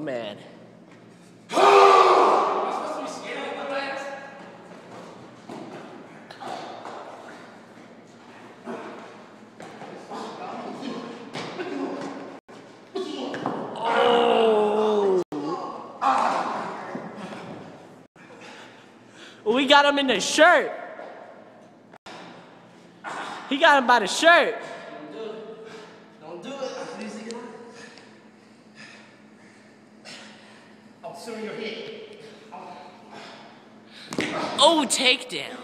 man. Oh. We got him in the shirt. He got him by the shirt. your head. Oh, takedown.